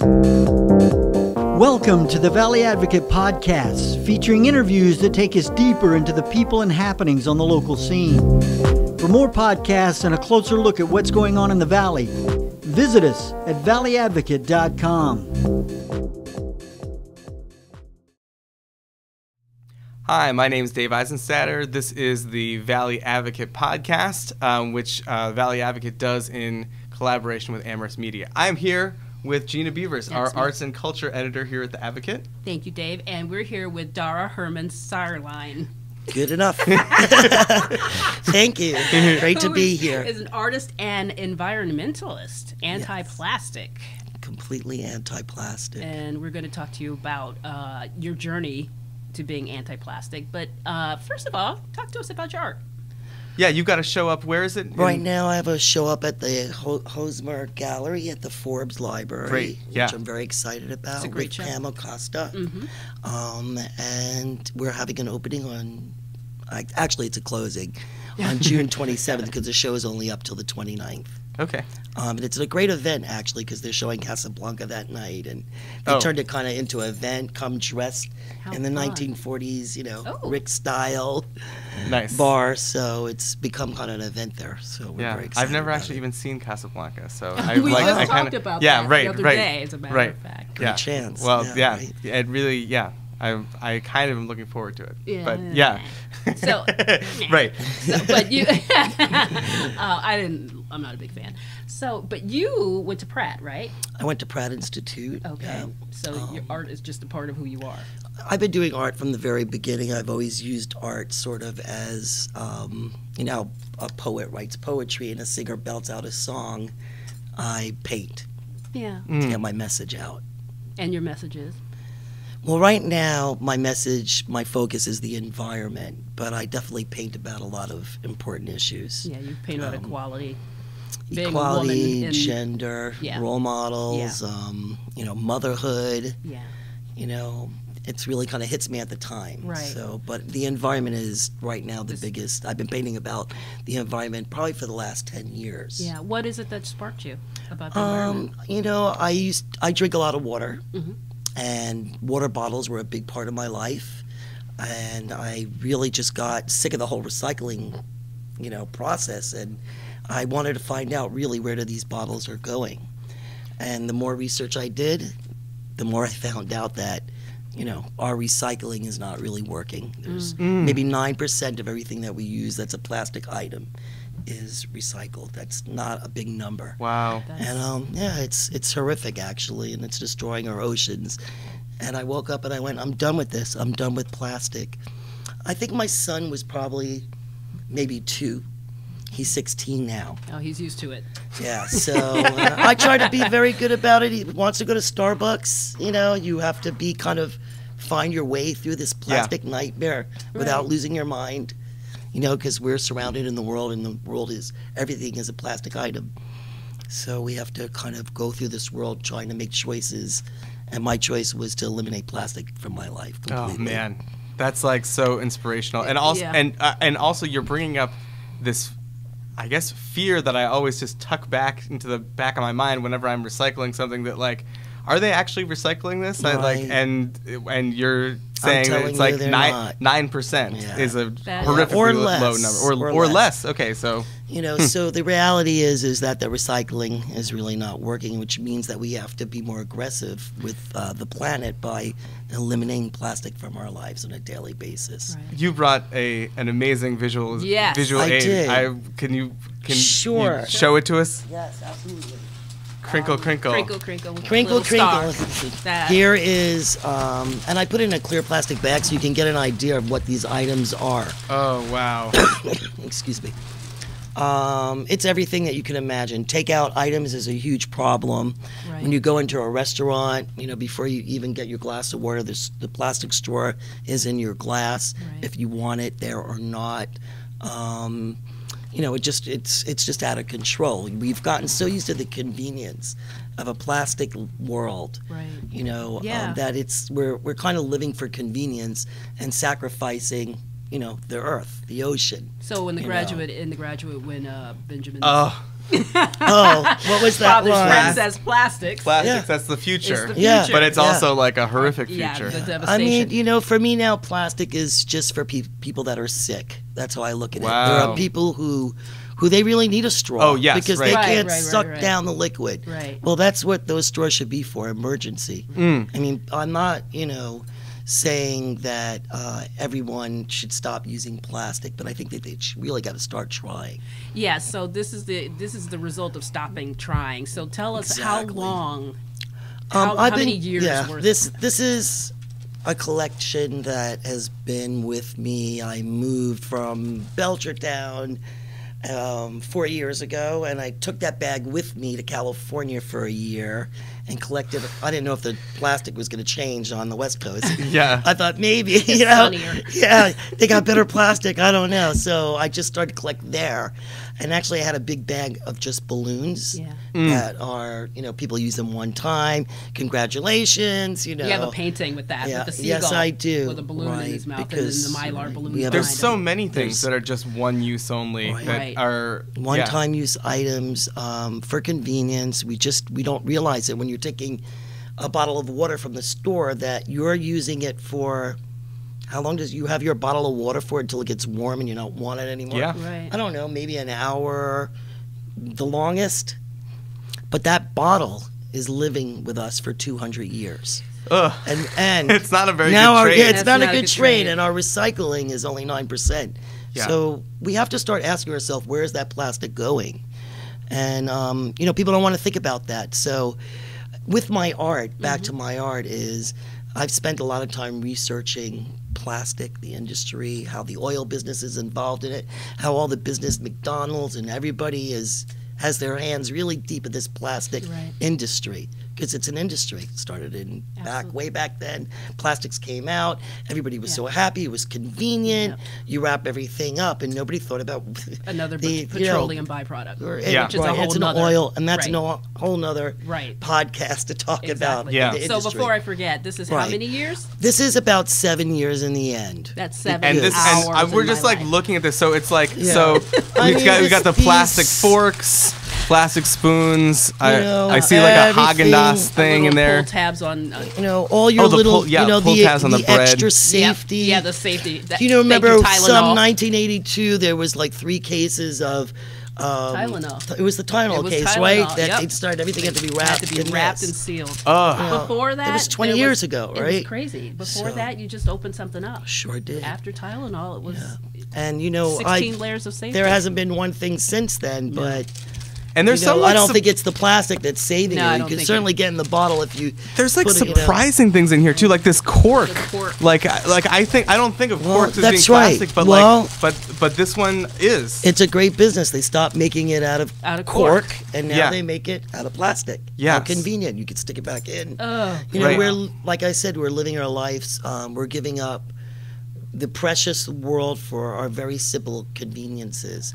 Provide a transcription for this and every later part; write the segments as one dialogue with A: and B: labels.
A: Welcome to the Valley Advocate Podcast, featuring interviews that take us deeper into the people and happenings on the local scene. For more podcasts and a closer look at what's going on in the Valley, visit us at valleyadvocate.com.
B: Hi, my name is Dave Eisenstadter. This is the Valley Advocate podcast, um, which uh, Valley Advocate does in collaboration with Amherst Media. I'm here with Gina Beavers,
C: That's
B: our
C: me.
B: arts and culture editor here at the Advocate.
C: Thank you, Dave. And we're here with Dara Herman Zierlein.
D: Good enough. Thank you. Great to be
C: is-
D: here.
C: Is an artist and environmentalist, anti-plastic,
D: Completely anti-plastic.
C: and we're going to talk to you about uh, your journey to being anti-plastic. But uh, first of all, talk to us about your art.
B: Yeah, you've got to show up. Where is it?
D: Right
B: In-
D: now, I have a show up at the Ho- Hosmer Gallery at the Forbes Library,
B: Great, yeah.
D: which I'm very excited about
C: It's a great
D: with
C: show.
D: Pam Acosta.
C: Mhm.
D: Um, and we're having an opening on, actually, it's a closing on June 27th because the show is only up till the 29th.
B: Okay.
D: Um, and it's a great event actually because they're showing Casablanca that night, and they
B: Oh.
D: turned it kind of into an event. Come dressed
C: How
D: in the
C: fun.
D: 1940s, you know,
C: Oh.
D: Rick style
B: Nice.
D: bar. So it's become kind of an event there. So we're
B: Yeah,
D: very excited.
B: I've never
D: about
B: actually
D: it.
B: even seen Casablanca, so I
C: we
B: like.
C: just
B: I
C: talked
B: kinda,
C: about
B: yeah,
C: that
B: right,
C: the other
B: right,
C: day, as a matter
B: right.
C: of fact.
D: Great
B: yeah.
D: chance,
B: Well,
D: yeah,
B: yeah,
D: right.
B: it really, yeah. I, I kind of am looking forward to it.
C: Yeah.
B: But yeah.
C: So-
B: right.
C: So, but you, uh, I didn't. I'm not a big fan. So, but you went to Pratt, right?
D: I went to Pratt Institute.
C: Okay.
D: yeah.
C: So your art is just a part of who you are.
D: I've been doing art from the very beginning. I've always used art sort of as, um, you know, a poet writes poetry and a singer belts out a song. I paint
C: Yeah.
D: to get my message out.
C: And your messages.
D: Well, right now, my message, my focus is the environment, but I definitely paint about a lot of important issues.
C: Yeah, you paint about
D: Um,
C: equality.
D: Equality,
C: in-
D: gender,
C: Yeah.
D: role models, um, you know, motherhood,
C: Yeah.
D: you know, it's really kind of hits me at the time.
C: Right.
D: So, but the environment is right now the biggest. I've been painting about the environment probably for the last 10 years.
C: Yeah. What is it that sparked you about the
D: Um,
C: environment?
D: you know, I used I drink a lot of water,
C: Mhm.
D: And water bottles were a big part of my life, and I really just got sick of the whole recycling, you know, process, and I wanted to find out really where do these bottles are going, and the more research I did, the more I found out that. You know, our recycling is not really working. There's
B: Mm.
D: maybe 9% of everything that we use that's a plastic item is recycled. That's not a big number.
B: Wow.
C: That's-
D: And um, yeah, it's it's horrific actually, and it's destroying our oceans. And I woke up and I went, I'm done with this. I'm done with plastic. I think my son was probably maybe two. He's 16 now.
C: oh, he's used to it.
D: Yeah, so uh, I try to be very good about it. He wants to go to Starbucks. You know, you have to be kind of find your way through this plastic nightmare without
C: Right.
D: losing your mind. You know, because we're surrounded in the world, and the world is everything is a plastic item. So we have to kind of go through this world trying to make choices. And my choice was to eliminate plastic from my life.
B: Oh man, that's like so inspirational, and also
C: Yeah.
B: and uh, and also you're bringing up this, I guess, fear that I always just tuck back into the back of my mind whenever I'm recycling something that like, are they actually recycling this? I, like, and and you're saying that it's
D: you
B: like nine nine percent
D: Yeah.
B: is a
C: That-
B: horrifically
D: Or
B: low
D: less.
B: number, or
D: Or
B: or
D: less.
B: less. Okay, so
D: You know, so the reality is is that the recycling is really not working, which means that we have to be more aggressive with uh, the planet by eliminating plastic from our lives on a daily basis.
C: Right.
B: you brought a an amazing visual
C: Yes.
B: visual
D: I
B: aid.
D: did.
B: I can you can
D: Sure.
B: you show it to us?
D: Yes, absolutely.
B: Crinkle, crinkle.
C: Crinkle, crinkle,
D: Crinkle, crinkle. Here is, um, and I put it in a clear plastic bag so you can get an idea of what these items are.
B: Oh wow.
D: Excuse me. Um, it's everything that you can imagine. Takeout items is a huge problem.
C: Right.
D: When you go into a restaurant, you know, before you even get your glass of water, this, the plastic straw is in your glass
C: Right.
D: if you want it there or not. Um, you know, it just it's it's just out of control. We've gotten so used to the convenience of a plastic world.
C: Right.
D: You know,
C: Yeah.
D: um, that it's we're we're kind of living for convenience and sacrificing, you know, the earth, the ocean.
C: So when the
D: you know.
C: graduate in the graduate when uh, Benjamin
B: Oh,
D: oh, what was that
C: Father's friend
D: line?
C: says plastics.
B: Plastics,
D: Yeah.
B: that's the future.
C: It's the
D: Yeah.
C: future.
B: But it's
D: Yeah.
B: also like a horrific
C: yeah,
B: future.
C: the
D: I mean, you know, for me now, plastic is just for pe- people that are sick. That's how I look at it. There are people who, who they really need a straw.
B: Oh, yes,
D: because
B: right.
D: they
C: Right,
D: can't
C: right, right,
D: suck
C: right.
D: down the liquid.
C: Right.
D: Well, that's what those straws should be for emergency.
B: Mm.
D: I mean, I'm not, you know, saying that uh, everyone should stop using plastic, but I think that they really got to start trying.
C: yeah. So this is the this is the result of stopping trying. So tell us
D: Exactly.
C: how long.
D: Um,
C: How,
D: I've
C: how many years
D: yeah,
C: worth?
D: This this is a collection that has been with me. I moved from Belchertown um, four years ago, and I took that bag with me to California for a year and collected. I didn't know if the plastic was going to change on the West Coast.
B: Yeah.
D: I thought maybe you know,
C: funnier.
D: yeah, they got better plastic. I don't know. So I just started collecting there, and actually I had a big bag of just balloons
C: Yeah.
D: that are you know people use them one time. Congratulations, you know.
C: You have a painting with that,
D: Yeah,
C: with the seagull.
D: yes, I do,
C: With a balloon in his
D: right,
C: mouth
D: because
C: and then the mylar balloon.
D: we have
B: There's so
C: him.
B: many things
D: There's-
B: that are just one use only
D: Right.
B: that
C: Right.
B: are
D: one-time use items um, for convenience. We just we don't realize it when you're taking a bottle of water from the store that you're using it for. How long does you have your bottle of water for until it gets warm and you don't want it anymore?
B: Yeah.
C: Right.
D: I don't know, maybe an hour, the longest. But that bottle is living with us for 200 years.
B: Ugh.
D: And and
B: It's not a very
D: now
B: good
D: our,
B: trade.
D: Yeah, it's
C: That's
D: not,
C: not
D: a
C: a
D: good
C: good
D: trade,
C: trade.
D: and our recycling is only nine percent.
B: Yeah.
D: So we have to start asking ourselves, where is that plastic going? And um, you know, people don't want to think about that. So with my art, back to my art is I've spent a lot of time researching plastic, the industry, how the oil business is involved in it, how all the business, McDonald's and everybody is has their hands really deep in this plastic
C: Right.
D: industry because it's an industry. It started in back way back then. Plastics came out. Everybody was
C: Yeah.
D: so happy. It was convenient. You wrap everything up, and nobody thought about
C: Another
D: the,
C: pe-
D: you know,
C: petroleum byproduct.
D: or-
B: Yeah.
C: Which is a whole
D: it's an
C: nother-
D: oil, and that's
C: right.
D: no whole nother
C: Right.
D: podcast to talk about.
C: Exactly.
B: Yeah.
D: the
C: So before I forget, this is how many years?
D: this is about seven years in the end.
C: That's seven
B: and this
C: hours.
B: and we're
C: in
B: just
C: my
B: like
C: life.
B: looking at this so it's like
D: Yeah.
B: so
D: I
B: we've got we got the
D: piece-
B: plastic forks plastic spoons I,
D: know,
B: I see like a
D: everything-
B: Haagen-Dazs thing in there
C: tabs on. Uh,
D: You know, all your
B: Oh,
D: little,
B: pull- yeah,
D: you know,
B: pull
D: the,
B: tabs on the bread.
D: extra
C: yeah,
D: safety.
C: Yeah, the safety. That,
D: Do you know, remember
C: Tylenol.
D: some 1982? There was like three cases of um,
C: Tylenol.
D: It was the Tylenol
C: was
D: case,
C: Tylenol,
D: right? That
C: yep.
D: they started everything had to be wrapped.
C: Had
D: wrapped
C: to be
D: in
C: wrapped and sealed.
B: Ugh.
C: Before that,
D: it was 20
C: there
D: years ago,
C: It was
D: right?
C: crazy. Before
D: So-
C: that, you just opened something up.
D: Sure did.
C: After Tylenol, it was
D: and you know,
C: 16
D: I
C: layers of safety.
D: there hasn't been one thing since then, but
B: and there's
D: you know,
B: some
D: I don't
B: sup-
D: think it's the plastic that's saving
C: No,
D: you. You can certainly
C: it-
D: get in the bottle if you.
B: there's like
D: put it, you know-
B: surprising things in here too like this cork
C: cork.
B: like like I think I don't think of
D: Well,
B: corks as being
D: right.
B: plastic but
D: Well-
B: like but but this one is
D: It's a great business. They stopped making it out of,
C: Out of cork.
D: and now
B: Yeah.
D: they make it out of plastic.
B: Yeah.
D: How convenient. You can stick it back in.
C: Ugh.
D: You know,
B: Right.
D: we're like I said, we're living our lives. Um, we're giving up the precious world for our very simple conveniences.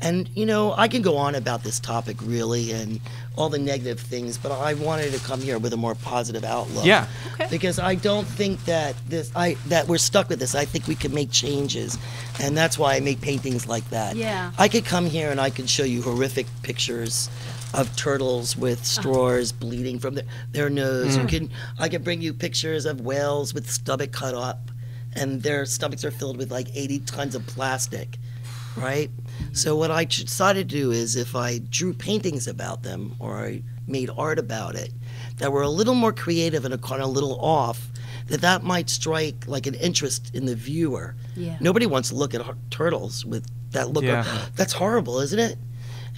D: And you know, I can go on about this topic really and all the negative things, but I wanted to come here with a more positive outlook.
B: Yeah.
C: Okay.
D: Because I don't think that this I that we're stuck with this. I think we can make changes. And that's why I make paintings like that.
C: Yeah.
D: I could come here and I could show you horrific pictures of turtles with uh-huh. straws bleeding from their, their nose. You mm. can I could bring you pictures of whales with stomach cut up and their stomachs are filled with like 80 tons of plastic, right? So what I decided to do is if I drew paintings about them or I made art about it that were a little more creative and a kind of a little off, that that might strike like an interest in the viewer.
C: Yeah.
D: Nobody wants to look at turtles with that look.
B: Yeah.
D: Of, that's horrible, isn't it?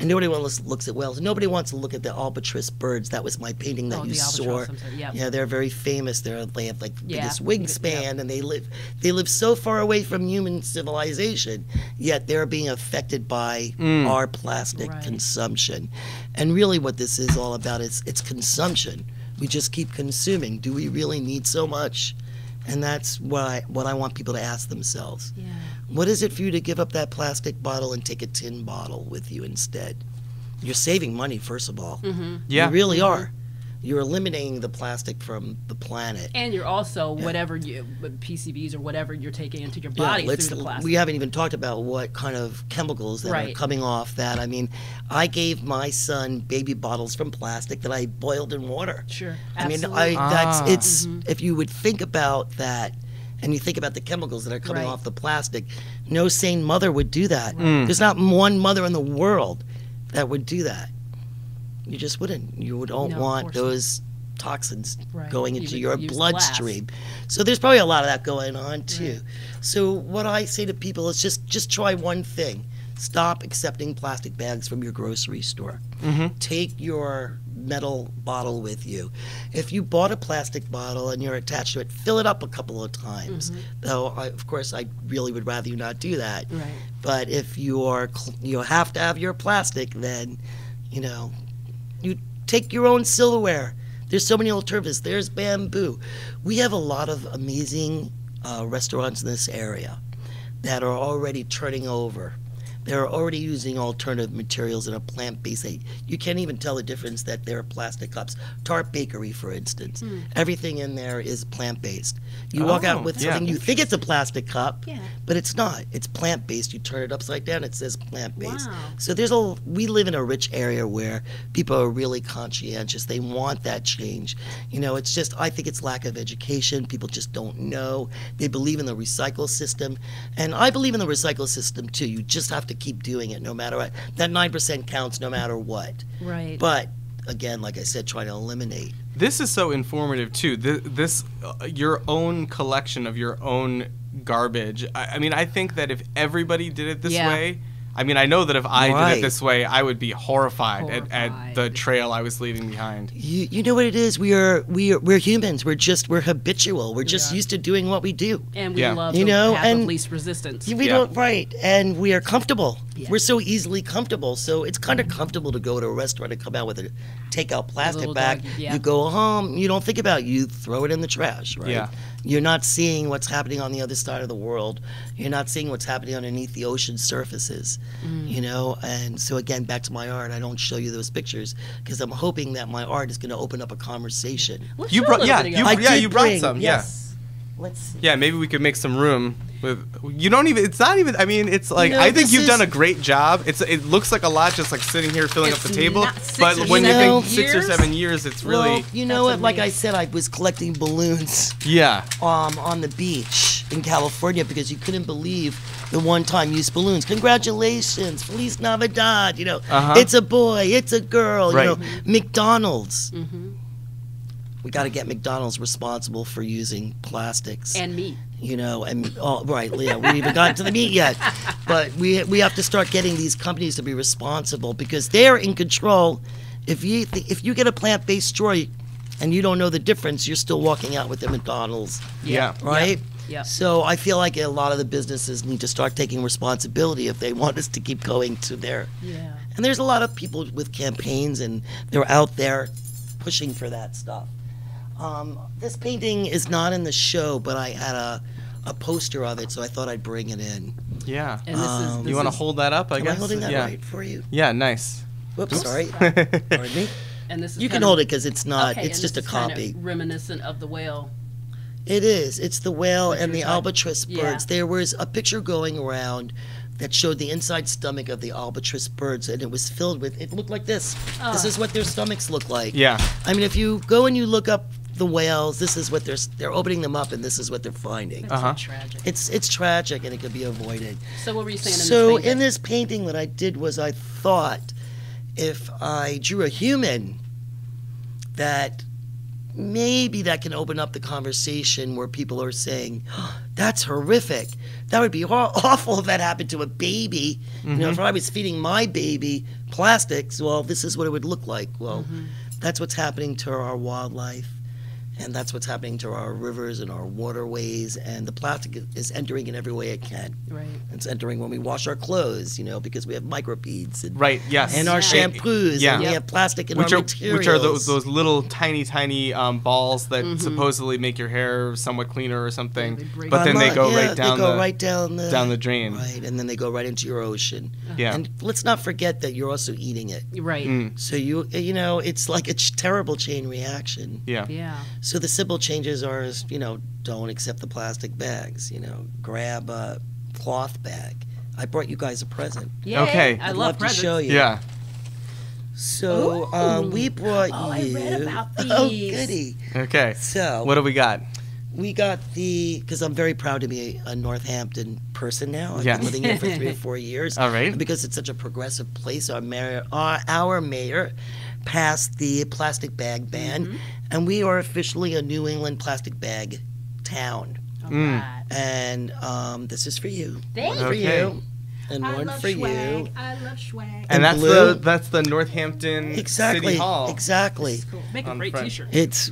D: And nobody wants looks at whales. Nobody wants to look at the albatross birds. That was my painting that
C: Oh,
D: you
C: the
D: saw.
C: albatross, I'm sorry, yep.
D: Yeah, they're very famous. They're they have like
C: Yeah.
D: biggest wingspan, and they live they live so far away from human civilization. Yet they're being affected by mm. our plastic
C: Right.
D: consumption. And really, what this is all about is it's consumption. We just keep consuming. Do we really need so much? And that's what I, what I want people to ask themselves.
C: Yeah.
D: What is it for you to give up that plastic bottle and take a tin bottle with you instead? You're saving money, first of all.
C: Mm-hmm.
B: yeah
D: You really are. you're eliminating the plastic from the planet.
C: And you're also whatever you PCBs or whatever you're taking into your
D: Yeah,
C: body
D: let's-
C: through the plastic.
D: We haven't even talked about what kind of chemicals that are coming off that. I mean, I gave my son baby bottles from plastic that I boiled in water.
C: sure.
D: I mean, I that's
B: Ah.
D: it's
C: Mm-hmm.
D: if you would think about that and you think about the chemicals that are coming
C: Right.
D: off the plastic, no sane mother would do that.
B: Mm.
D: There's not one mother in the world that would do that. You just wouldn't. You would don't
C: No,
D: want
C: course not.
D: those toxins
C: Right.
D: going into
C: would
D: your
C: use
D: bloodstream. So there's probably a lot of that going on too. So what I say to people is just just try one thing. Stop accepting plastic bags from your grocery store. Take your metal bottle with you. If you bought a plastic bottle and you're attached to it, fill it up a couple of times. Though, I, of course, I really would rather you not do that.
C: Right.
D: But if you're you have to have your plastic, then you know you take your own silverware. There's so many alternatives. There's bamboo. We have a lot of amazing uh, restaurants in this area that are already turning over. They're already using alternative materials in a plant-based. They, you can't even tell the difference that they're plastic cups. Tart Bakery, for instance, hmm. everything in there is plant-based. You walk
B: Oh,
D: out with
B: yeah.
D: something you think it's a plastic cup,
C: Yeah.
D: but it's not. It's plant-based. You turn it upside down, it says plant-based.
C: Wow.
D: So there's a we live in a rich area where people are really conscientious. They want that change. You know, it's just I think it's lack of education. People just don't know. They believe in the recycle system, and I believe in the recycle system too. You just have to keep doing it no matter what. That nine percent counts no matter what.
C: right.
D: But again, like I said, trying to eliminate.
B: This is so informative too. This, this uh, your own collection of your own garbage. I, I mean, I think that if everybody did it this
C: Yeah.
B: way, I mean, I know that if I did it this way, I would be horrified, At, at the trail I was leaving behind.
D: You, you know what it is? We are we are we're humans. We're just we're habitual. We're just
C: are.
D: used to doing what we do.
C: and we
B: Yeah.
C: love
D: You
C: the
D: know,
C: path
D: and-
C: of least resistance.
D: We
B: Yeah.
D: don't right, and we are comfortable.
C: Yeah.
D: We're so easily comfortable, so it's kind of comfortable to go to a restaurant and come out with a takeout plastic
C: little
D: bag.
C: doggy, yeah.
D: You go home, you don't think about it, you throw it in the trash, right?
B: Yeah.
D: You're not seeing what's happening on the other side of the world. You're not seeing what's happening underneath the ocean surfaces.
C: Mm.
D: You know, and so again, back to my art, I don't show you those pictures because I'm hoping that my art is going to open up a conversation.
C: Let's
B: You
C: show
B: brought,
C: little
B: yeah, you,
C: of
D: I
C: your-
B: yeah, you brought
D: bring-
B: some,
C: yes.
D: Let's see.
B: yeah, yeah. Maybe we could make some room with. You don't even. It's not even. I mean, it's like
D: know,
B: I think you've
D: is-
B: done a great job. It's. It looks like a lot, just like sitting here filling up the table. But when you
D: seven
B: think six or seven years, it's really.
D: well, you know
C: That's
D: what? Like I said, I was collecting balloons.
B: yeah.
D: um, on the beach in California because you couldn't believe the one-time use balloons. Congratulations, Feliz Navidad. You know,
B: Uh-huh.
D: it's a boy, it's a girl.
B: Right.
D: You know, McDonald's.
C: Mhm.
D: We got to get McDonald's responsible for using plastics.
C: And meat.
D: you know, and oh, right, yeah, we haven't gotten to the meat yet, but we we have to start getting these companies to be responsible because they're in control. If you if you get a plant-based straw and you don't know the difference, you're still walking out with the McDonald's
B: Yeah.
D: right?
C: Yeah.
D: So I feel like a lot of the businesses need to start taking responsibility if they want us to keep going to their.
C: Yeah.
D: And there's a lot of people with campaigns, and they're out there pushing for that stuff. Um, this painting is not in the show, but I had a, a poster of it, so I thought I'd bring it in.
B: Yeah.
C: And this is
D: Um,
C: this
B: You want to hold that up? I
D: Am
B: guess.
D: I holding that
B: yeah.
D: right for you?
B: Yeah. Nice.
D: Whoops, sorry. Pardon me.
C: and this is
D: You can
C: kind
D: hold it because it's not.
C: okay,
D: it's
C: and
D: just a
C: this is kind of
D: copy.
C: reminiscent of the whale.
D: It is. It's the whale
C: What
D: and the
C: were talking-
D: albatross
C: Yeah.
D: birds. There was a picture going around that showed the inside stomach of the albatross birds, and it was filled with. It looked like this. This
C: Ah.
D: is what their stomachs look like.
B: Yeah.
D: I mean, if you go and you look up the whales, this is what they're they're opening them up, and this is what they're finding.
C: That's
B: Uh-huh.
C: so tragic.
D: It's it's tragic, and it could be avoided.
C: So what were you saying in
D: So
C: this painting?
D: in this painting, what I did was I thought if I drew a human, that maybe that can open up the conversation where people are saying, "Oh, "That's horrific. That would be awful if that happened to a baby." You know, if I was feeding my baby plastics, well, this is what it would look like. Well, that's what's happening to our wildlife. And that's what's happening to our rivers and our waterways. And the plastic is- is entering in every way it can.
C: Right.
D: It's entering when we wash our clothes, you know, because we have microbeads and
B: Right. Yes.
D: and our
C: Yeah.
D: shampoos,
B: Yeah.
D: and we have plastic in
B: which
D: our
B: are
D: materials.
B: which are those, those little tiny tiny um, balls that
C: Mm-hmm.
B: supposedly make your hair somewhat cleaner or something,
C: they break
B: but then they go
D: yeah,
B: right down
D: they go
B: the
D: right down the
B: down the drain.
D: right, and then they go right into your ocean.
B: Yeah.
D: And let's not forget that you're also eating it.
C: Right.
B: Mm,
D: So you you know it's like a ch- terrible chain reaction.
B: yeah.
C: Yeah.
D: So the simple changes are, is, you know, don't accept the plastic bags. You know, grab a cloth bag. I brought you guys a present.
C: Yay.
B: Okay.
C: I
D: I'd
C: love,
D: to
C: presents.
D: show you.
B: Yeah.
D: So um, we brought
C: Oh, I read about these.
D: Oh, goody.
B: Okay.
D: So
B: What do we got?
D: we got the because I'm very proud to be a Northampton person now. I've
B: Yes.
D: been living here for three or four years.
B: All right.
D: And because it's such a progressive place, our mayor, our, our mayor, passed the plastic bag ban,
C: Mm-hmm.
D: And we are officially a New England plastic bag town.
C: All
B: Mm.
C: right.
D: And um, this is for you.
C: Thank
D: one for
B: Okay.
D: you, and
C: I
D: one
C: love
D: for
C: swag.
D: you.
C: I love swag.
B: And,
D: And
B: that's
D: blue.
B: the that's the Northampton
D: Exactly.
B: City Hall.
D: Exactly.
C: This cool. Make a
B: On
C: great
B: front.
C: T-shirt.
D: It's.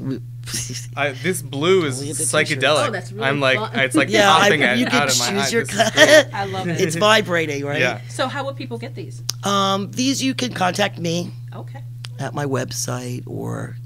B: I, this blue is
D: Only the t-shirt.
B: psychedelic.
C: Oh, that's really
B: I'm like,
C: fun.
B: it's like
D: yeah, I,
B: popping at,
D: you
B: out
D: can
B: of my
D: choose
B: eye.
D: your.
B: This is great.
C: I love it.
D: it's vibrating, right?
B: Yeah.
C: So how would people get these?
D: Um, these you can contact me
C: Okay.
D: at my website or
C: These are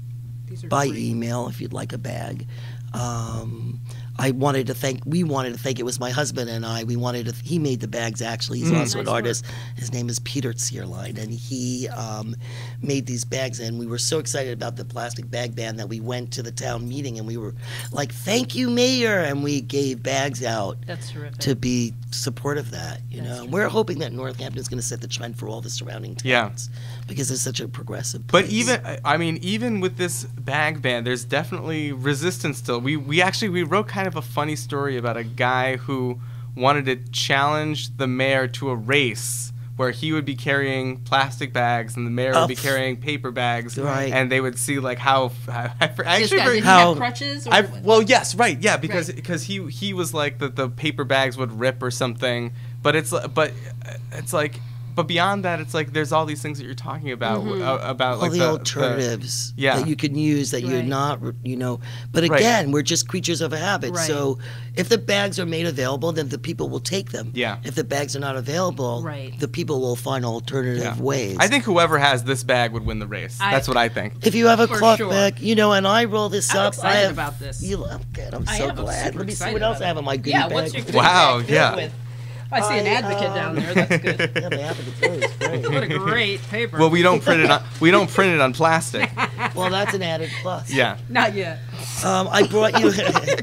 D: by
C: great.
D: email if you'd like a bag. Um, I wanted to thank. We wanted to thank. It was my husband and I. We wanted to. He made the bags. Actually, he's
B: Mm.
D: also an
C: Nice work.
D: artist. His name is Peter Zierlein, and he um, made these bags. And we were so excited about the plastic bag ban that we went to the town meeting and we were like, "Thank you, Mayor!" And we gave bags out
C: That's terrific.
D: to be supportive of that. You
C: That's
D: know,
C: true.
D: we're hoping that Northampton is going to set the trend for all the surrounding
B: Yeah.
D: Towns because it's such a progressive.
B: But even I mean, even with this bag ban, there's definitely resistance still. We we actually we wrote kind of a funny story about a guy who wanted to challenge the mayor to a race where he would be carrying plastic bags and the mayor would be
D: Oh.
B: carrying paper bags,
D: Right.
B: and they would see like how. I, I actually
C: guy,
B: very-
D: How-
C: have crutches? Or
B: I well, yes, right, yeah, because
C: Right.
B: because he he was like that the paper bags would rip or something, but it's but uh, it's like but beyond that, it's like there's all these things that you're talking about
C: Mhm.
B: uh, about
D: all
B: like
D: the,
B: the,
D: alternatives
B: yeah.
D: that you can use that you're not, you know. But
B: Right.
D: again, we're just creatures of a habit.
C: Right.
D: So if the bags are made available, then the people will take them.
B: Yeah.
D: If the bags are not available,
C: Right.
D: the people will find alternative
B: Yeah.
D: ways.
B: I think whoever has this bag would win the race.
C: I-
B: That's what I think.
D: if you have a
C: For
D: cloth
C: sure.
D: bag, you know, and I roll this
C: I'm
D: up, I
C: excited
D: have
C: about this.
D: You, I'm good. I'm
C: I
D: so
C: am. I'm
D: glad.
C: super
D: Let me see what else
C: about
D: I have in my goodie
C: yeah,
D: bag.
C: what's your goodie
B: Wow,
C: bag filled
B: yeah.
C: with? I see an
D: I,
C: advocate down
D: um,
C: there. That's good.
D: yeah, the advocate's great.
C: What a great paper.
B: Well, we don't print it on we don't print it on plastic.
D: well, that's an added plus.
B: Yeah.
C: Not yet.
D: Um, I brought you,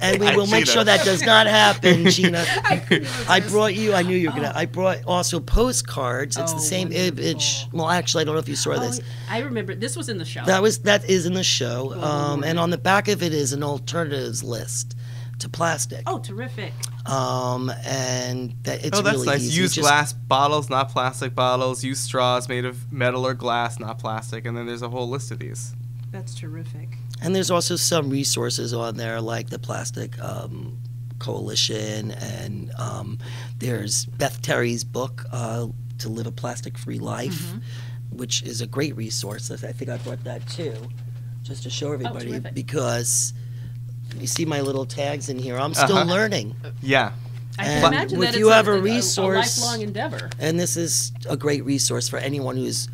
D: and we will make sure that does not happen, Gina.
C: I
D: I brought you. I knew you were gonna. I brought also postcards. It's
C: Oh,
D: the same image. Well, actually, I don't know if you saw
C: Oh,
D: this.
C: I remember this was in the show.
D: That was that is in the show,
C: Oh,
D: um, and on the back of it is an alternatives list to plastic.
C: oh, terrific.
D: Um, and that it's
B: oh, that's
D: really
B: nice.
D: easy.
B: Use
D: Just-
B: glass bottles, not plastic bottles. Use straws made of metal or glass, not plastic. And then there's a whole list of these.
C: That's terrific.
D: And there's also some resources on there, like the Plastic um, Coalition, and um, there's Beth Terry's book, uh, "To Live a Plastic-Free Life,"
C: Mm-hmm.
D: which is a great resource. I I think I brought that too, just to show everybody,
C: terrific.
D: because you see my little tags in here. I'm still
B: Uh-huh.
D: learning,
B: Yeah.
C: I
D: And
C: can imagine
D: if
C: that
D: you have
C: a,
D: a
C: a-
D: resource-
C: a lifelong endeavor.
D: and this is a great resource for anyone who's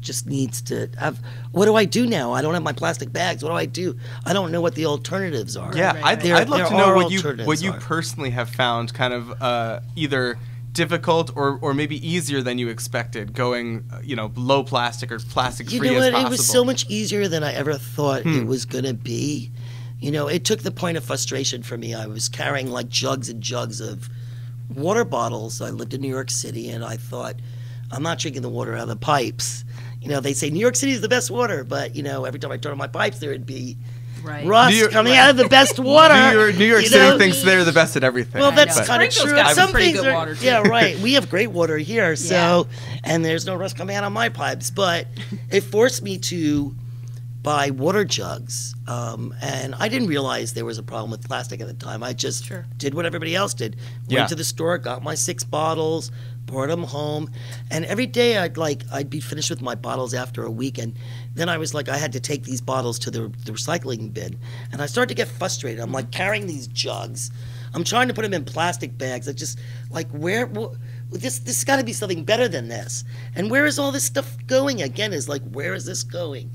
D: just needs to have. What do I do now? I don't have my plastic bags. What do I do? I don't know what the alternatives are.
B: Yeah,
C: right,
B: I'd,
C: right.
D: There-
B: I'd love to know what you what you
D: are.
B: personally have found kind of uh, either difficult or, or maybe easier than you expected going uh, you know low plastic or plastic
D: You
B: free
D: know
B: as
D: what?
B: possible.
D: It was so much easier than I ever thought
B: Hmm.
D: it was going to be. You know, it took the point of frustration for me. I was carrying like jugs and jugs of water bottles. I lived in New York City, and I thought, I'm not drinking the water out of the pipes. You know, they say New York City is the best water, but you know, every time I turn on my pipes, there would be
C: Right.
D: rust
B: York-
D: coming out of the best water.
B: New York, New York City
D: know?
B: thinks they're the best at everything.
D: Well, that's kind of true.
C: got
D: Some
C: some
D: things
C: good
D: are,
C: water, too.
D: yeah, right. We have great water here, so and there's no rust coming out of my pipes. But it forced me to buy water jugs, um, and I didn't realize there was a problem with plastic at the time. I just
C: Sure.
D: did what everybody else did.
B: Yeah.
D: Went to the store, got my six bottles, brought them home, and every day I'd like I'd be finished with my bottles after a week, and then I was like, I had to take these bottles to the, the recycling bin, and I started to get frustrated. I'm like carrying these jugs. I'm trying to put them in plastic bags. I just like where. Wh- this this got to be something better than this. And where is all this stuff going? Again, is like where is this going?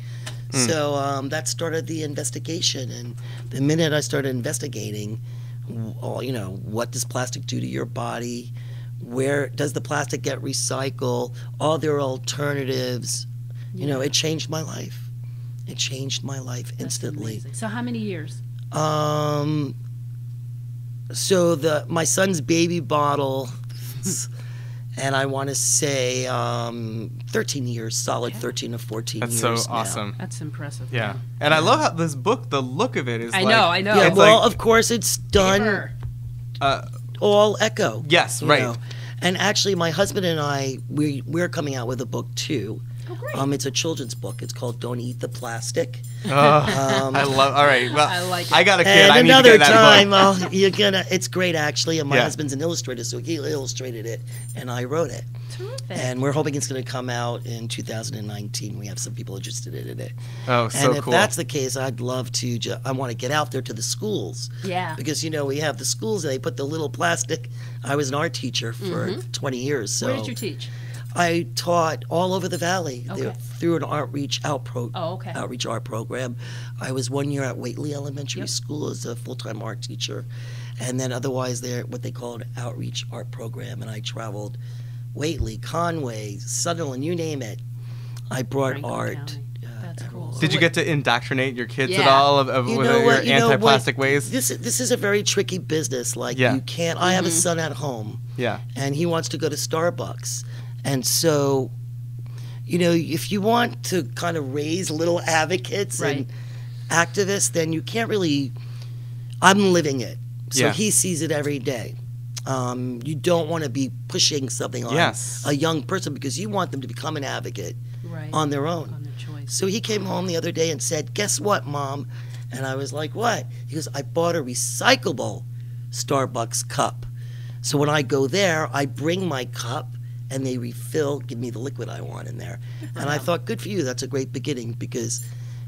D: So um, that started the investigation, and the minute I started investigating, all you know, what does plastic do to your body? Where does the plastic get recycled? Are there alternatives? You know, it changed my life. It changed my life
C: That's
D: instantly.
C: amazing. So how many years?
D: Um, so the my son's baby bottle, and I want to say um, 13 years, solid 13 to 14
B: That's
D: years.
B: so
D: now.
B: awesome.
C: That's impressive.
B: Yeah. And I love how this book, the look of it is
C: I
B: like,
C: know, I know.
D: Yeah,
B: It's
D: well,
B: like-
D: of course, it's done
B: uh,
D: all echo.
B: yes,
D: you
B: right.
D: know. And actually, my husband and I, we we're coming out with a book too.
C: Oh, great.
D: Um, it's a children's book. It's called "Don't Eat the Plastic."
B: Oh,
D: Um,
B: I love. All right. Well,
C: I like it.
B: I got a kid.
D: and
B: I need to
D: another
B: get that
D: time,
B: book.
D: well, you're gonna. It's great actually, and my
B: Yeah.
D: husband's an illustrator, so he illustrated it, and I wrote it.
C: Terrific.
D: And we're hoping it's going to come out in 2019. We have some people interested in it.
B: Oh, so
D: and if
B: cool.
D: that's the case, I'd love to. Ju- I want to get out there to the schools
C: yeah.
D: because you know we have the schools. They put the little plastic. I was an art teacher for 20 years, so
C: Mm-hmm. Where did you teach?
D: I taught all over the valley
C: Okay.
D: there- through an outreach out pro,
C: Oh, okay.
D: outreach art program. I was one year at Whately Elementary
C: Yep.
D: School as a full time art teacher, and then otherwise they're what they called outreach art program, and I traveled Whately, Conway, Sunderland, you name it. I brought
C: Franklin
D: art.
C: County.
D: uh,
C: That's cool.
B: Did you get to indoctrinate your kids at all of, of
D: You
B: with
D: know
B: your?
D: You
B: anti-plastic ways?
D: This is this is a very tricky business. Like
B: Yeah.
D: you can't. I have a
C: Mhm.
D: son at home.
B: yeah.
D: and he wants to go to Starbucks. And so, you know, if you want to kind of raise little advocates and activists, then you can't really. I'm living it. So
B: Yeah.
D: he sees it every day. Um, you don't want to be pushing something on
B: Yes.
D: a young person because you want them to become an advocate
C: Right.
D: on their own.
C: On their choice.
D: So he came home the other day and said, Guess what, mom? And I was like, What? He goes, I bought a recyclable Starbucks cup. So when I go there, I bring my cup and they refill, give me the liquid I want in there. And I thought, Good for you. That's a great beginning because.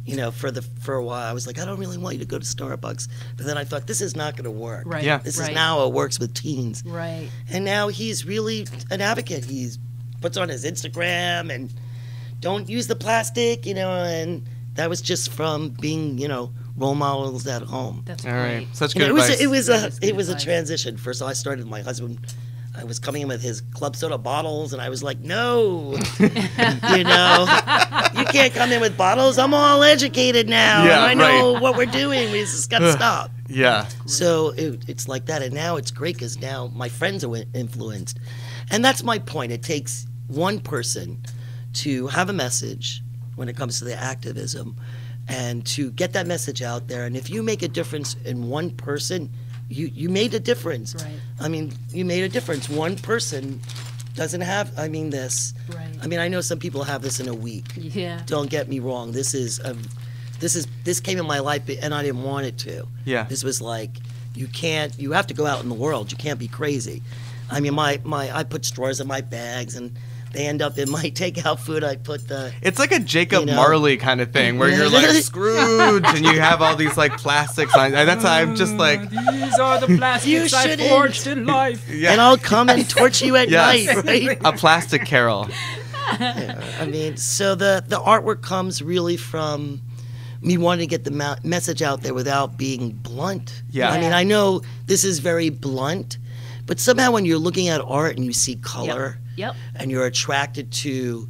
D: You know, for the for a while, I was like, I don't really want you to go to Starbucks. But then I thought, this is not going to work.
C: Right.
B: Yeah.
D: This
C: right.
D: is now how it works with teens.
C: Right.
D: And now he's really an advocate. He puts on his Instagram and don't use the plastic, you know, and that was just from being, you know, role models at home.
C: That's
B: All
C: great.
B: right. Such
D: You
B: good
D: know, it was
B: advice.
D: a, it was
C: That
D: a it was a transition. First, all, I started my husband. I was coming in with his club soda bottles, and I was like, "No, you know, you can't come in with bottles. I'm all educated now,
B: Yeah,
D: I know
B: right.
D: what we're doing. We just got to stop."
B: yeah.
D: So it, it's like that, and now it's great because now my friends are influenced, and that's my point. It takes one person to have a message when it comes to the activism, and to get that message out there. And if you make a difference in one person, you you made a difference.
C: Right.
D: I mean, you made a difference. One person doesn't have. I mean, this.
C: Right.
D: I mean, I know some people have this in a week.
C: Yeah.
D: Don't get me wrong. This is a, this is this came in my life, and I didn't want it to.
B: Yeah.
D: This was like, you can't. You have to go out in the world. You can't be crazy. I mean, my my I put straws in my bags, and they end up in my takeout food. I put the
B: It's like a Jacob
D: You know?
B: Marley kind of thing where you're like Scrooge and you have all these like plastic signs. And that's how I'm just mm, like,
C: These are the plastics
D: You
C: I forged in life.
B: Yeah.
D: and I'll come and torch you at
B: Yes.
D: night, right?
B: a plastic carol.
D: I mean, so the the artwork comes really from me wanting to get the ma- message out there without being blunt.
B: Yeah.
D: I mean, I know this is very blunt, but somehow when you're looking at art and you see color
C: Yep.
D: And you're attracted to,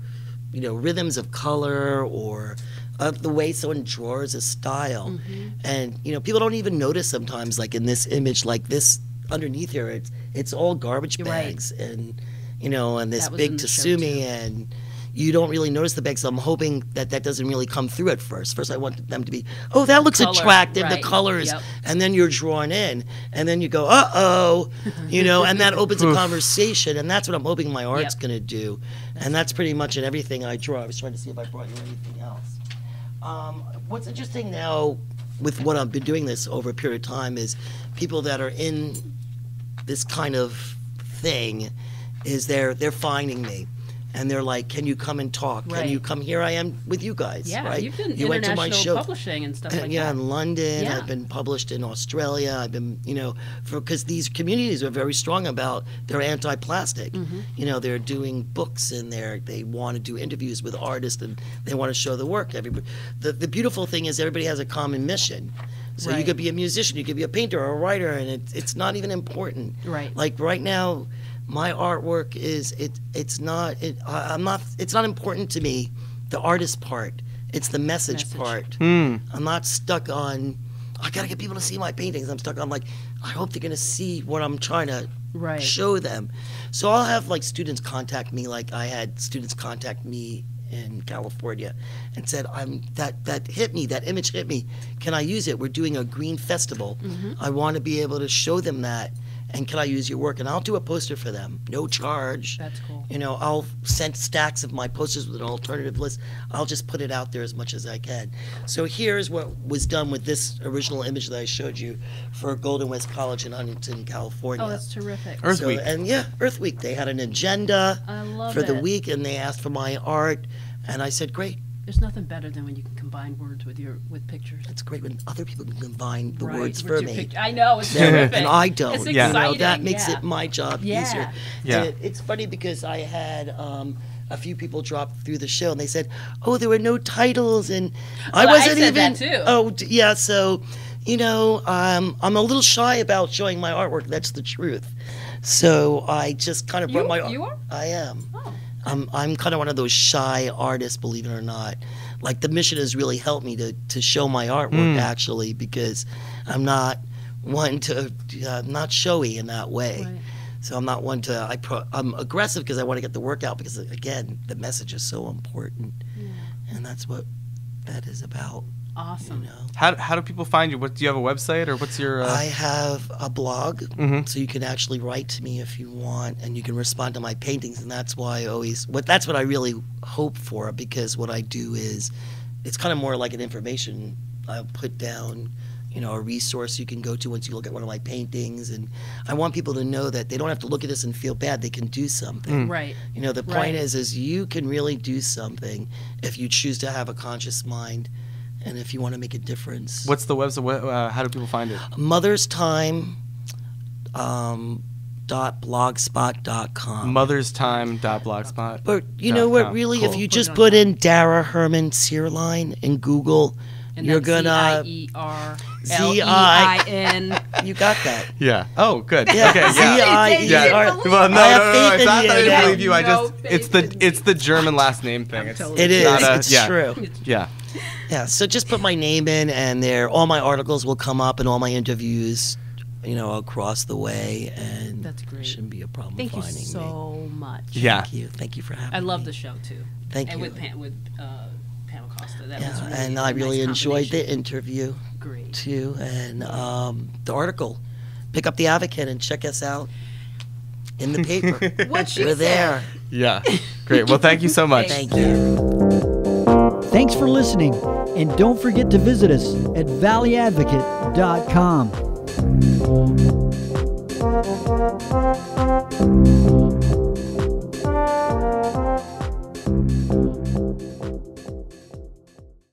D: you know, rhythms of color or uh, the way someone draws a style,
C: Mm-hmm.
D: and you know, people don't even notice sometimes. Like in this image, like this underneath here, it's it's all garbage
C: You're right.
D: bags and you know, and this big
C: in the
D: Tasumi,
C: too.
D: and you don't really notice the bags. So I'm hoping that that doesn't really come through at first. First, I want them to be, oh, that looks
C: Color,
D: attractive, the colors,
C: yep.
D: and then you're drawn in, and then you go, uh oh, you know, and that opens a conversation, and that's what I'm hoping my art's
C: Yep.
D: gonna do, and that's pretty much in everything I draw. I was trying to see if I brought you anything else. Um, what's interesting now with what I've been doing this over a period of time is people that are in this kind of thing is they're they're finding me and they're like, "Can you come and talk? Can you come here? I am with you guys."
C: Yeah,
D: right?
C: you've done
D: you went to my show.
C: publishing and stuff like
D: yeah,
C: that.
D: in London.
C: Yeah.
D: I've been published in Australia. I've been, you know, because these communities are very strong about they're anti-plastic.
C: Mm-hmm.
D: You know, they're doing books and they're they want to do interviews with artists and they want to show the work. Everybody, the the beautiful thing is everybody has a common mission. So you could be a musician, you could be a painter or a writer, and it, it's not even important.
C: Right.
D: Like right now, my artwork is it. It's not. It, I, I'm not. It's not important to me. The artist part. It's the message,
C: Message.
D: part.
B: Hmm.
D: I'm not stuck on. I gotta get people to see my paintings. I'm stuck on like. I hope they're gonna see what I'm trying to
C: Right.
D: show them. So I'll have like students contact me. Like I had students contact me in California and said, "I'm that that hit me. That image hit me. Can I use it? We're doing a green festival.
C: Mm-hmm.
D: I want to be able to show them that." And can I use your work? And I'll do a poster for them, no charge.
C: That's cool.
D: You know, I'll send stacks of my posters with an alternative list. I'll just put it out there as much as I can. So here's what was done with this original image that I showed you for Golden West College in Huntington, California.
C: Oh, that's terrific.
B: Earth
D: So-
B: Week.
D: And yeah, Earth Week. They had an agenda
C: I love
D: for the
C: it.
D: week and they asked for my art. And I said, great.
C: There's nothing better than when you can combine words with your with pictures.
D: That's great when other people can combine the
C: Right,
D: words
C: with
D: for me.
C: pict- I know it's
D: and. I don't.
C: It's
D: you
B: Yeah.
D: know,
C: exciting.
D: that makes
C: yeah.
D: it my job
C: Yeah.
D: easier.
B: Yeah.
D: It, it's funny because I had um, a few people drop through the show and they said, "Oh, there were no titles," and I
C: Well, I
D: wasn't
C: said
D: even.
C: that too.
D: Oh, yeah. So, you know, um, I'm a little shy about showing my artwork. That's the truth. So I just kind of brought
C: You-
D: my.
C: you are?
D: I am.
C: Oh.
D: I'm I'm kind of one of those shy artists, believe it or not. Like the mission has really helped me to to show my artwork
B: Mm.
D: actually because I'm not one to uh, not showy in that way.
C: Right.
D: So I'm not one to I pro, I'm aggressive because I want to get the work out because again the message is so important, and that's what that is about. You
C: Awesome.
D: know.
B: How, how do people find you? What do you have a website or what's your? Uh,
D: I have a blog,
B: Mhm.
D: so you can actually write to me if you want, and you can respond to my paintings, and that's why I always what that's what I really hope for because what I do is it's kind of more like an information. I'll put down, you know, a resource you can go to once you look at one of my paintings, and I want people to know that they don't have to look at this and feel bad. They can do something.
C: Right.
D: You know, the point
C: Right.
D: is, is you can really do something if you choose to have a conscious mind, and if you want to make a difference
B: what's the website? Uh, how do people find it?
D: mother's time um, dot blogspot dot com.
B: Motherstime.blogspot.
D: but you know what? Really,
B: Cool.
D: if you just put in Dara Herman Zierlein in Google,
C: And
D: you're gonna
C: Z-I-E-R
D: Z-I-
C: L-E-I-N.
D: you got that.
B: Yeah. Oh, good.
D: Yeah,
B: Okay. Yeah.
D: I E
B: Yeah. Well, no,
D: I
B: no, no, no.
D: faith
B: It's
D: in
B: not that I
D: now.
B: believe you. I just it's the it's the German last name thing. It's, it's not a-
D: it's
B: yeah.
D: true.
B: Yeah.
D: Yeah. So just put my name in, and there, all my articles will come up, and all my interviews, you know, across the way, and
C: That's great.
D: It shouldn't be a problem
C: Thank you
D: finding me.
C: so much.
B: Yeah.
D: Thank you. Thank you for having me.
C: I love the show too.
D: Thank
C: and
D: you.
C: with Pam, with uh, Pam Acosta. That
D: Yeah,
C: was really
D: and
C: a
D: I
C: nice
D: really enjoyed the interview
C: Great.
D: too, and um, the article. Pick up the Advocate and check us out in the paper.
C: What she
D: We're
C: said.
D: there.
B: Yeah. Great. Well, thank you so much.
D: Thank you.
A: Thanks for listening, and don't forget to visit us at valleyadvocate.com.